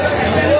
Yes.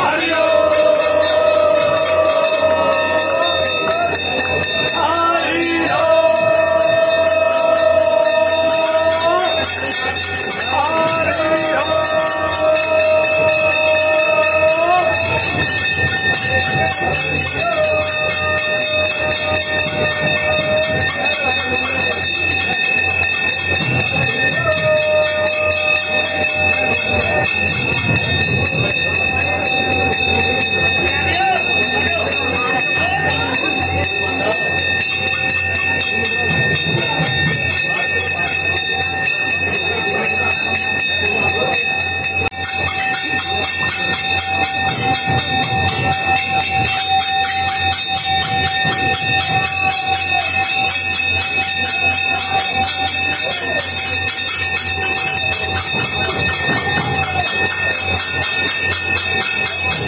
Adiós.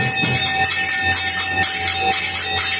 Thank you.